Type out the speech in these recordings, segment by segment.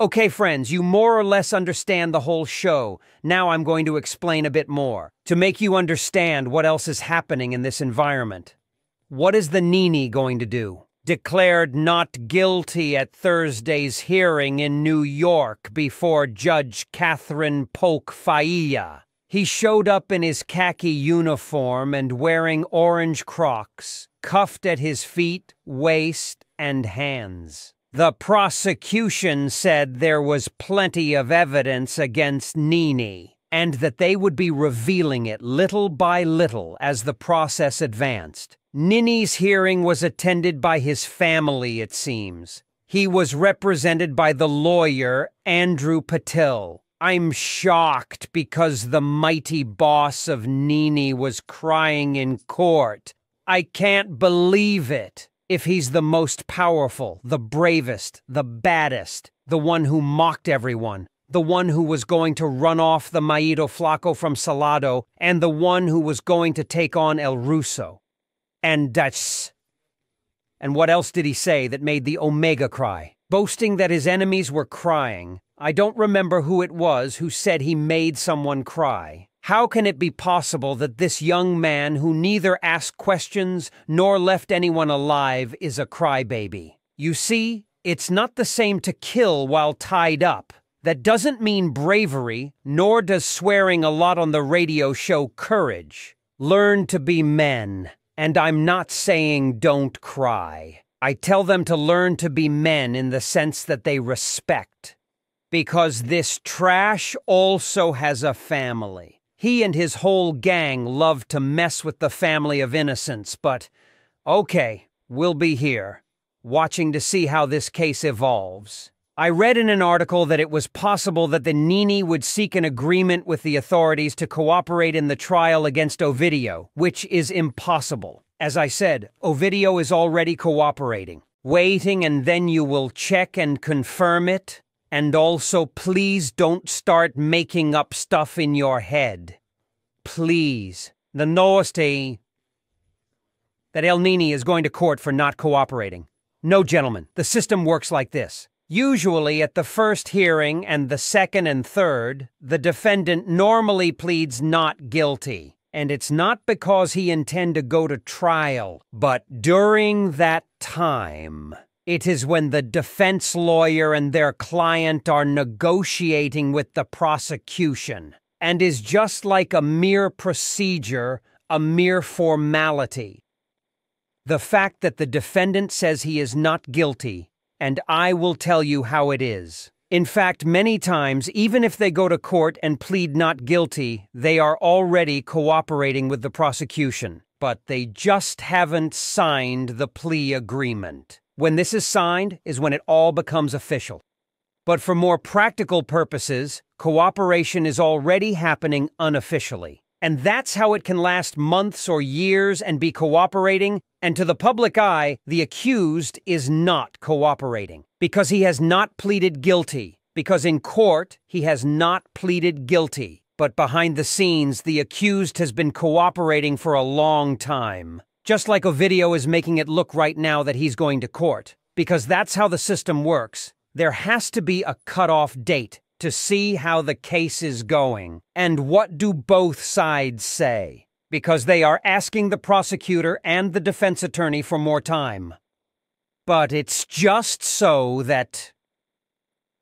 Okay, friends, you more or less understand the whole show. Now I'm going to explain a bit more to make you understand what else is happening in this environment. What is the Nini going to do? Declared not guilty at Thursday's hearing in New York before Judge Katherine Polk Failla. He showed up in his khaki uniform and wearing orange crocs, cuffed at his feet, waist, and hands. The prosecution said there was plenty of evidence against Nini and that they would be revealing it little by little as the process advanced. Nini's hearing was attended by his family, it seems. He was represented by the lawyer, Andrew Patil. I'm shocked because the mighty boss of Nini was crying in court. I can't believe it if he's the most powerful, the bravest, the baddest, the one who mocked everyone, the one who was going to run off the Mayito Flaco from Salado, and the one who was going to take on El Russo. And that's. And what else did he say that made the Omega cry? Boasting that his enemies were crying. I don't remember who it was who said he made someone cry. How can it be possible that this young man who neither asked questions nor left anyone alive is a crybaby? You see, it's not the same to kill while tied up. That doesn't mean bravery, nor does swearing a lot on the radio show courage. Learn to be men. And I'm not saying don't cry. I tell them to learn to be men in the sense that they respect. Because this trash also has a family. He and his whole gang love to mess with the family of innocents, but okay, we'll be here, watching to see how this case evolves. I read in an article that it was possible that the Nini would seek an agreement with the authorities to cooperate in the trial against Ovidio, which is impossible. As I said, Ovidio is already cooperating. Waiting and then you will check and confirm it? And also, please don't start making up stuff in your head. Please. The noeste that El Nini is going to court for not cooperating. No, gentlemen, the system works like this. Usually, at the first hearing and the second and third, the defendant normally pleads not guilty. And it's not because he intend to go to trial, but during that time, it is when the defense lawyer and their client are negotiating with the prosecution and is just like a mere procedure, a mere formality. The fact that the defendant says he is not guilty, and I will tell you how it is. In fact, many times, even if they go to court and plead not guilty, they are already cooperating with the prosecution, but they just haven't signed the plea agreement. When this is signed is when it all becomes official. But for more practical purposes, cooperation is already happening unofficially. And that's how it can last months or years and be cooperating. And to the public eye, the accused is not cooperating because he has not pleaded guilty. Because in court, he has not pleaded guilty. But behind the scenes, the accused has been cooperating for a long time. Just like Ovidio is making it look right now that he's going to court. Because that's how the system works. There has to be a cutoff date to see how the case is going. And what do both sides say? Because they are asking the prosecutor and the defense attorney for more time. But it's just so that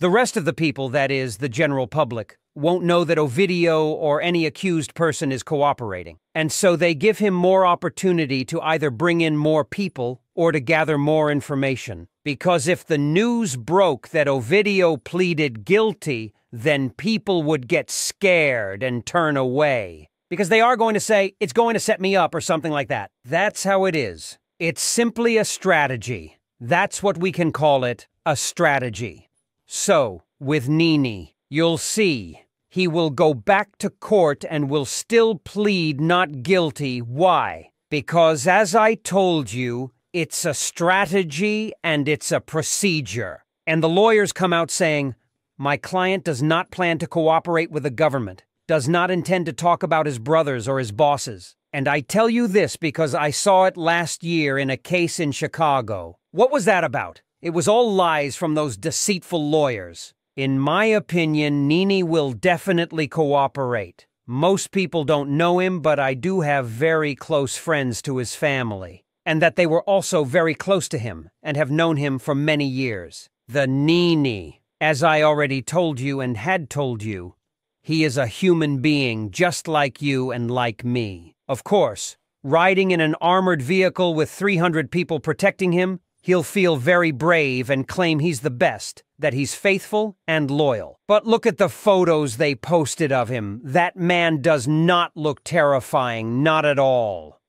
the rest of the people, that is, the general public, won't know that Ovidio or any accused person is cooperating. And so they give him more opportunity to either bring in more people or to gather more information. Because if the news broke that Ovidio pleaded guilty, then people would get scared and turn away. Because they are going to say, it's going to set me up or something like that. That's how it is. It's simply a strategy. That's what we can call it a strategy. So, with Nini, you'll see he will go back to court and will still plead not guilty. Why? Because, as I told you, it's a strategy and it's a procedure. And the lawyers come out saying, My client does not plan to cooperate with the government, does not intend to talk about his brothers or his bosses. And I tell you this because I saw it last year in a case in Chicago. What was that about? It was all lies from those deceitful lawyers. In my opinion, Nini will definitely cooperate. Most people don't know him, but I do have very close friends to his family, and that they were also very close to him and have known him for many years. The Nini, as I already told you and had told you, he is a human being just like you and like me. Of course, riding in an armored vehicle with 300 people protecting him, he'll feel very brave and claim he's the best, that he's faithful and loyal. But look at the photos they posted of him. That man does not look terrifying, not at all.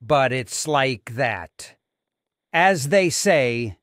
But it's like that. As they say,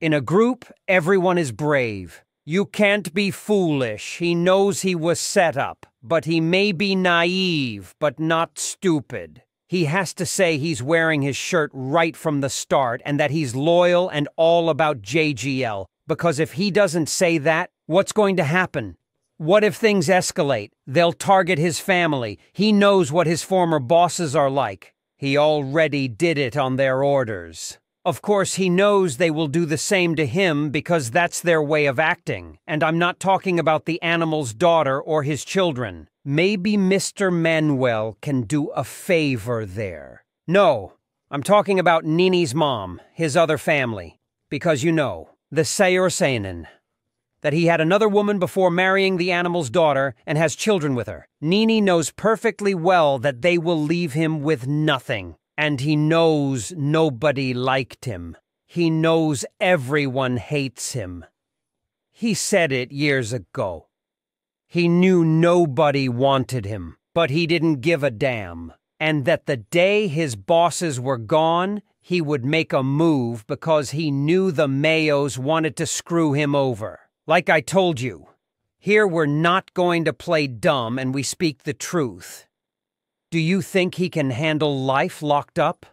in a group, everyone is brave. You can't be foolish. He knows he was set up, but he may be naive, but not stupid. He has to say he's wearing his shirt right from the start and that he's loyal and all about JGL. Because if he doesn't say that, what's going to happen? What if things escalate? They'll target his family. He knows what his former bosses are like. He already did it on their orders. Of course, he knows they will do the same to him because that's their way of acting. And I'm not talking about the animal's daughter or his children. Maybe Mr. Manuel can do a favor there. No, I'm talking about Nini's mom, his other family. Because you know, the Sayor Seinen, that he had another woman before marrying the animal's daughter and has children with her. Nini knows perfectly well that they will leave him with nothing. And he knows nobody liked him. He knows everyone hates him. He said it years ago. He knew nobody wanted him, but he didn't give a damn. And that the day his bosses were gone, he would make a move because he knew the Mayos wanted to screw him over. Like I told you, here we're not going to play dumb and we speak the truth. Do you think he can handle life locked up?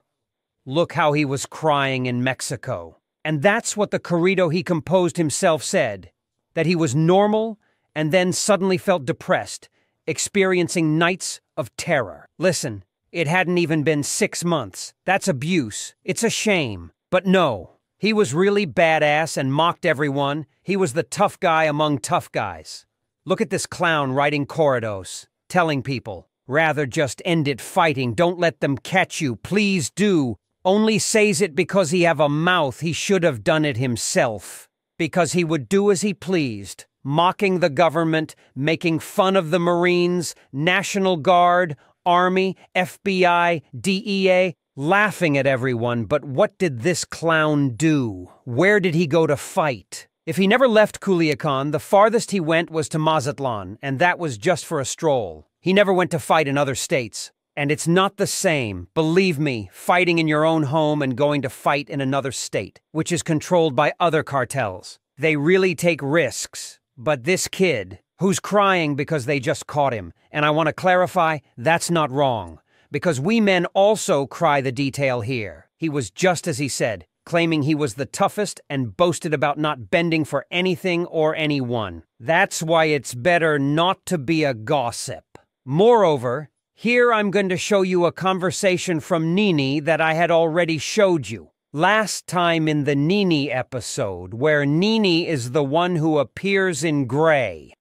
Look how he was crying in Mexico. And that's what the corrido he composed himself said that he was normal and then suddenly felt depressed, experiencing nights of terror. Listen, it hadn't even been six months. That's abuse. It's a shame. But no, he was really badass and mocked everyone. He was the tough guy among tough guys. Look at this clown writing corridos, telling people, Rather just end it fighting. Don't let them catch you. Please do. Only says it because he have a mouth. He should have done it himself. Because he would do as he pleased, mocking the government, making fun of the Marines, National Guard, Army, FBI, DEA, laughing at everyone. But what did this clown do? Where did he go to fight? If he never left Culiacan, the farthest he went was to Mazatlan, and that was just for a stroll. He never went to fight in other states. And it's not the same, believe me, fighting in your own home and going to fight in another state, which is controlled by other cartels. They really take risks. But this kid, who's crying because they just caught him, and I want to clarify, that's not wrong. Because we men also cry the detail here. He was just as he said, claiming he was the toughest and boasted about not bending for anything or anyone. That's why it's better not to be a gossip. Moreover, here I'm going to show you a conversation from Nini that I had already showed you. Last time in the Nini episode, where Nini is the one who appears in gray.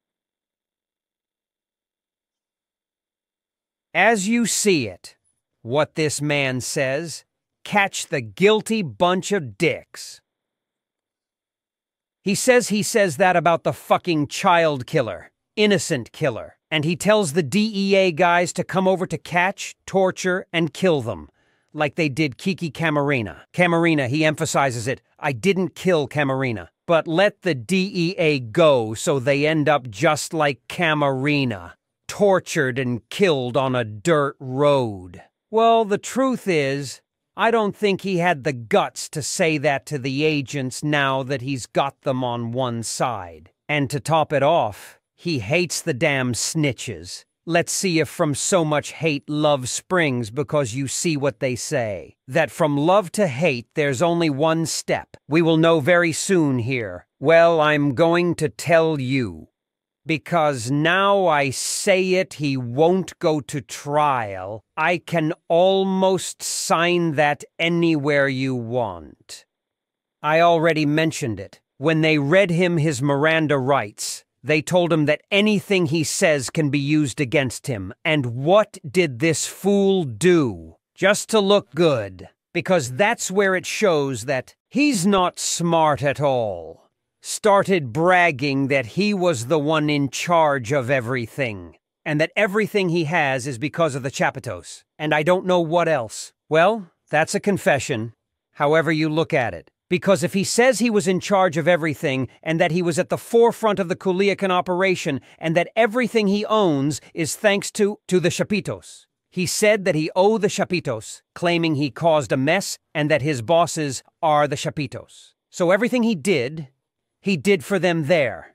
As you see it, what this man says, catch the guilty bunch of dicks. He says he says that about the fucking child killer, innocent killer and he tells the DEA guys to come over to catch, torture, and kill them, like they did Kiki Camarena. Camarena, he emphasizes it, I didn't kill Camarena, but let the DEA go so they end up just like Camarena, tortured and killed on a dirt road. Well, the truth is, I don't think he had the guts to say that to the agents now that he's got them on one side. And to top it off, he hates the damn snitches. Let's see if from so much hate love springs because you see what they say. That from love to hate there's only one step. We will know very soon here. Well, I'm going to tell you. Because now I say it, he won't go to trial. I can almost sign that anywhere you want. I already mentioned it. When they read him his Miranda rights, they told him that anything he says can be used against him. And what did this fool do? Just to look good. Because that's where it shows that he's not smart at all. Started bragging that he was the one in charge of everything. And that everything he has is because of the Chapitos. And I don't know what else. Well, that's a confession, however you look at it. Because if he says he was in charge of everything and that he was at the forefront of the Culiacan operation and that everything he owns is thanks to, to the Chapitos. He said that he owed the Chapitos, claiming he caused a mess and that his bosses are the Chapitos. So everything he did, he did for them there.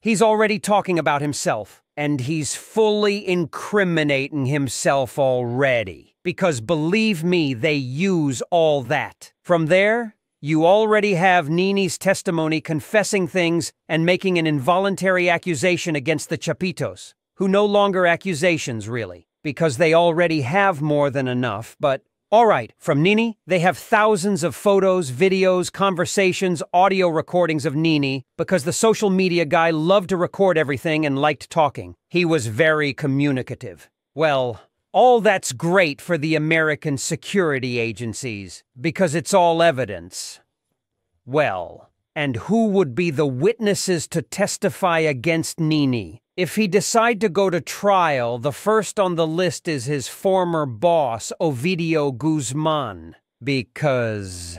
He's already talking about himself, and he's fully incriminating himself already. Because believe me, they use all that. From there, you already have Nini's testimony confessing things and making an involuntary accusation against the Chapitos, who no longer accusations, really, because they already have more than enough, but all right, from Nini, they have thousands of photos, videos, conversations, audio recordings of Nini because the social media guy loved to record everything and liked talking. He was very communicative. Well, all that's great for the American security agencies, because it's all evidence. Well, and who would be the witnesses to testify against Nini? If he decide to go to trial, the first on the list is his former boss, Ovidio Guzman, because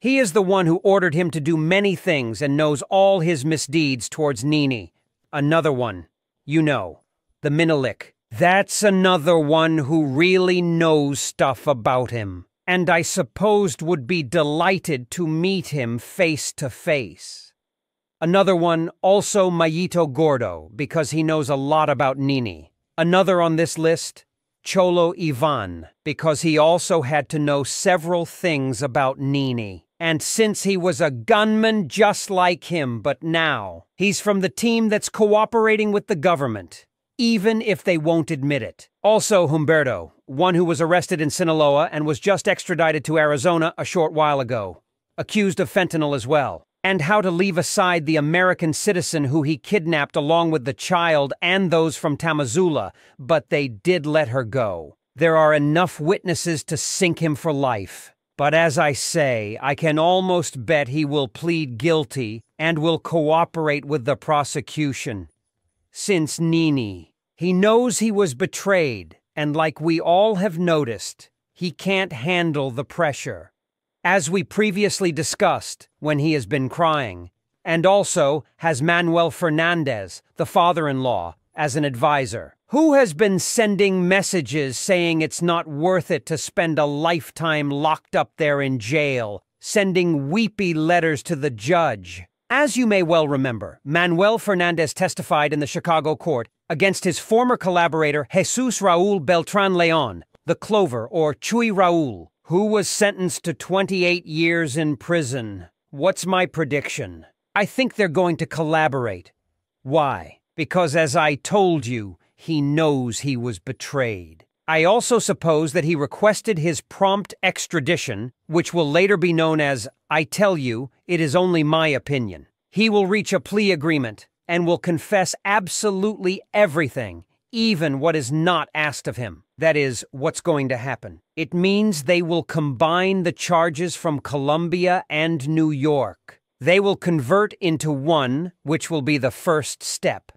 he is the one who ordered him to do many things and knows all his misdeeds towards Nini. Another one, you know, the Menelik, that's another one who really knows stuff about him, and I supposed would be delighted to meet him face to face. Another one, also Mayito Gordo, because he knows a lot about Nini. Another on this list, Cholo Ivan, because he also had to know several things about Nini. And since he was a gunman just like him, but now he's from the team that's cooperating with the government even if they won't admit it. Also, Humberto, one who was arrested in Sinaloa and was just extradited to Arizona a short while ago, accused of fentanyl as well, and how to leave aside the American citizen who he kidnapped along with the child and those from Tamazula, but they did let her go. There are enough witnesses to sink him for life. But as I say, I can almost bet he will plead guilty and will cooperate with the prosecution. Since Nini, he knows he was betrayed, and like we all have noticed, he can't handle the pressure. As we previously discussed, when he has been crying, and also has Manuel Fernandez, the father in law, as an advisor, who has been sending messages saying it's not worth it to spend a lifetime locked up there in jail, sending weepy letters to the judge. As you may well remember, Manuel Fernandez testified in the Chicago court against his former collaborator Jesus Raul Beltran Leon, the Clover or Chuy Raul, who was sentenced to 28 years in prison. What's my prediction? I think they're going to collaborate. Why? Because as I told you, he knows he was betrayed. I also suppose that he requested his prompt extradition, which will later be known as I tell you, it is only my opinion. He will reach a plea agreement and will confess absolutely everything, even what is not asked of him. That is, what's going to happen. It means they will combine the charges from Colombia and New York. They will convert into one, which will be the first step.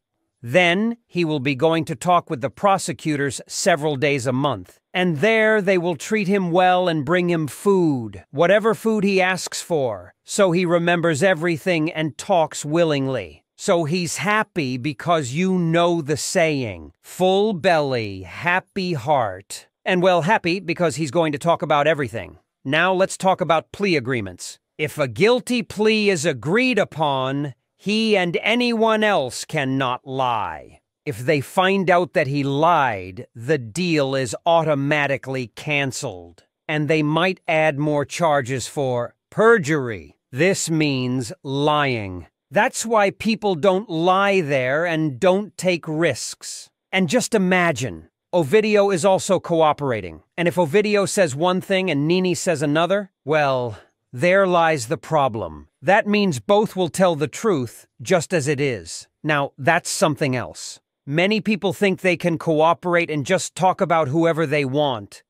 Then he will be going to talk with the prosecutors several days a month. And there they will treat him well and bring him food, whatever food he asks for, so he remembers everything and talks willingly. So he's happy because you know the saying full belly, happy heart. And well, happy because he's going to talk about everything. Now let's talk about plea agreements. If a guilty plea is agreed upon, he and anyone else cannot lie. If they find out that he lied, the deal is automatically canceled. And they might add more charges for perjury. This means lying. That's why people don't lie there and don't take risks. And just imagine, Ovidio is also cooperating. And if Ovidio says one thing and Nini says another, well, There lies the problem. That means both will tell the truth just as it is. Now, that's something else. Many people think they can cooperate and just talk about whoever they want.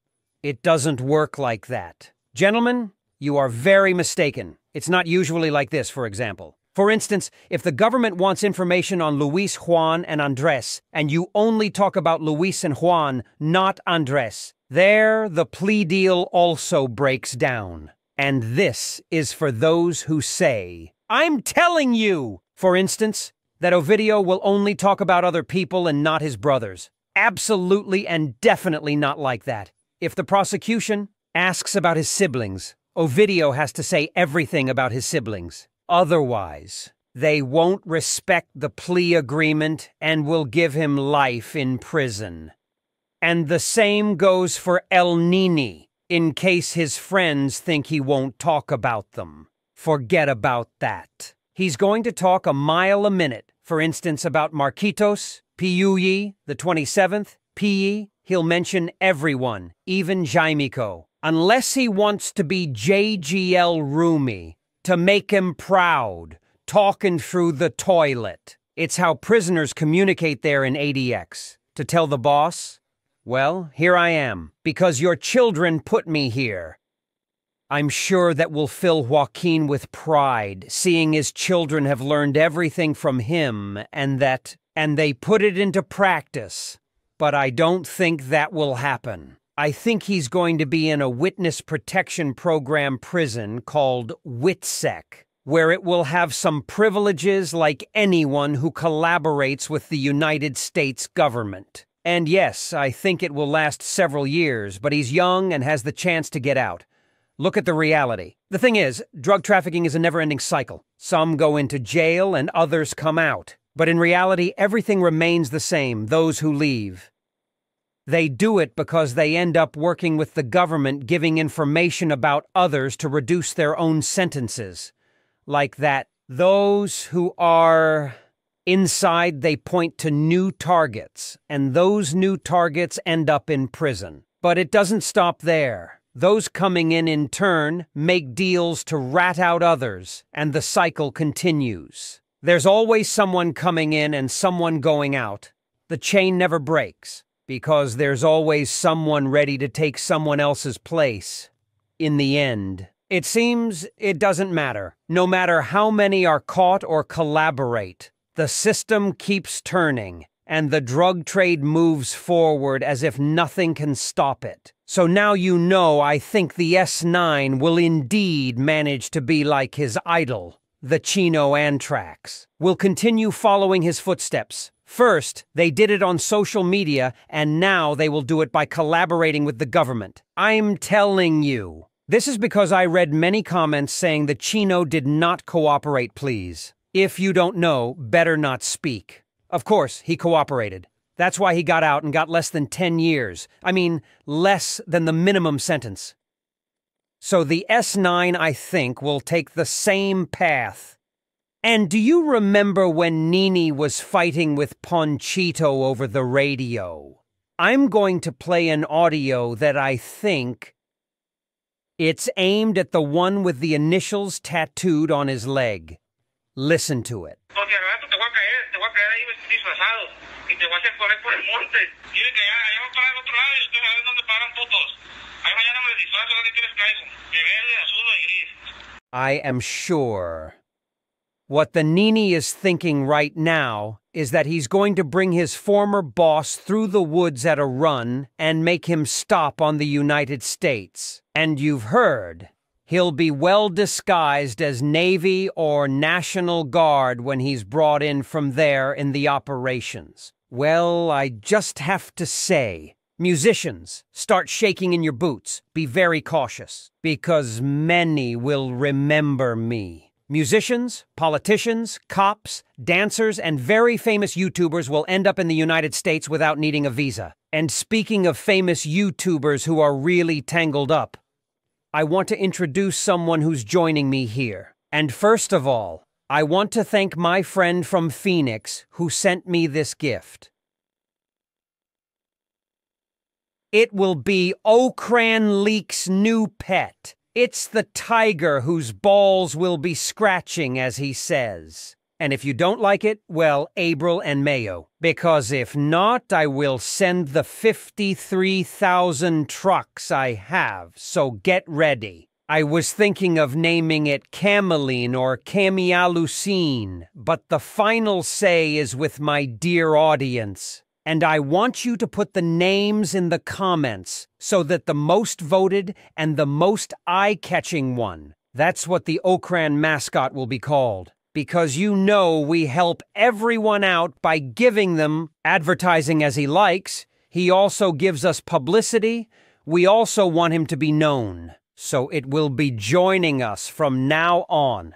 It doesn't work like that. Gentlemen, you are very mistaken. It's not usually like this, for example. For instance, if the government wants information on Luis, Juan, and Andres, and you only talk about Luis and Juan, not Andres, there the plea deal also breaks down. And this is for those who say, I'm telling you! For instance, that Ovidio will only talk about other people and not his brothers. Absolutely and definitely not like that. If the prosecution asks about his siblings, Ovidio has to say everything about his siblings. Otherwise, they won't respect the plea agreement and will give him life in prison. And the same goes for El Nini, in case his friends think he won't talk about them. Forget about that. He's going to talk a mile a minute, for instance, about Marquitos, Piyuyi, the 27th, Piyi. He'll mention everyone, even Jaimico, unless he wants to be JGL Rumi, to make him proud, talking through the toilet. It's how prisoners communicate there in ADX. To tell the boss, well, here I am, because your children put me here. I'm sure that will fill Joaquin with pride, seeing his children have learned everything from him and that, and they put it into practice. But I don't think that will happen. I think he's going to be in a witness protection program prison called WITSEC, where it will have some privileges like anyone who collaborates with the United States government. And yes, I think it will last several years, but he's young and has the chance to get out. Look at the reality. The thing is, drug trafficking is a never ending cycle. Some go into jail and others come out. But in reality, everything remains the same those who leave. They do it because they end up working with the government giving information about others to reduce their own sentences. Like that, those who are inside, they point to new targets, and those new targets end up in prison. But it doesn't stop there. Those coming in in turn make deals to rat out others, and the cycle continues. There's always someone coming in and someone going out. The chain never breaks because there's always someone ready to take someone else's place. In the end, it seems it doesn't matter. No matter how many are caught or collaborate, the system keeps turning, and the drug trade moves forward as if nothing can stop it. So now you know I think the S9 will indeed manage to be like his idol, the Chino Anthrax. Will continue following his footsteps, First, they did it on social media, and now they will do it by collaborating with the government. I'm telling you. This is because I read many comments saying the Chino did not cooperate, please. If you don't know, better not speak. Of course, he cooperated. That's why he got out and got less than 10 years. I mean, less than the minimum sentence. So the S9, I think, will take the same path. And do you remember when Nini was fighting with Ponchito over the radio? I'm going to play an audio that I think it's aimed at the one with the initials tattooed on his leg. Listen to it. I am sure what the Nini is thinking right now is that he's going to bring his former boss through the woods at a run and make him stop on the United States. And you've heard, he'll be well disguised as Navy or National Guard when he's brought in from there in the operations. Well, I just have to say, musicians, start shaking in your boots. Be very cautious, because many will remember me. Musicians, politicians, cops, dancers, and very famous YouTubers will end up in the United States without needing a visa. And speaking of famous YouTubers who are really tangled up, I want to introduce someone who's joining me here. And first of all, I want to thank my friend from Phoenix who sent me this gift. It will be Ocran Leaks' new pet. It's the tiger whose balls will be scratching, as he says. And if you don't like it, well, April and Mayo. Because if not, I will send the 53,000 trucks I have, so get ready. I was thinking of naming it Cameline or Camialucine, but the final say is with my dear audience. And I want you to put the names in the comments so that the most voted and the most eye-catching one, that's what the Ocran mascot will be called. Because you know we help everyone out by giving them advertising as he likes. He also gives us publicity. We also want him to be known. So it will be joining us from now on.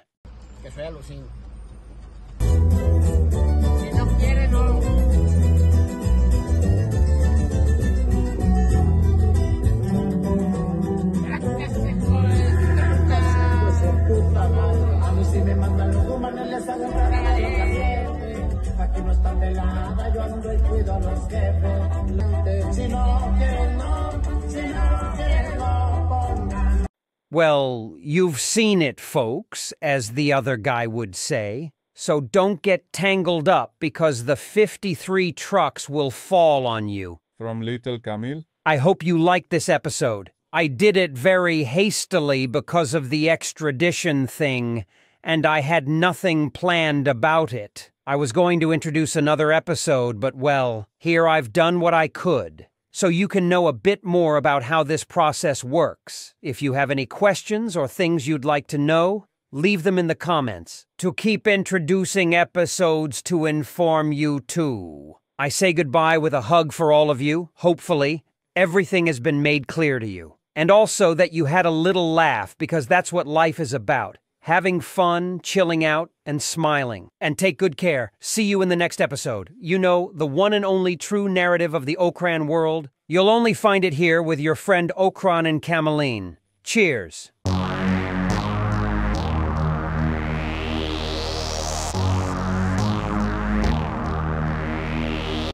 Well, you've seen it, folks, as the other guy would say. So don't get tangled up because the 53 trucks will fall on you. From Little Camille? I hope you liked this episode. I did it very hastily because of the extradition thing, and I had nothing planned about it. I was going to introduce another episode, but well, here I've done what I could so you can know a bit more about how this process works. If you have any questions or things you'd like to know, leave them in the comments to keep introducing episodes to inform you too. I say goodbye with a hug for all of you. Hopefully, everything has been made clear to you. And also that you had a little laugh because that's what life is about having fun, chilling out, and smiling. And take good care. See you in the next episode. You know, the one and only true narrative of the Ocran world. You'll only find it here with your friend Ocran and Cameline. Cheers.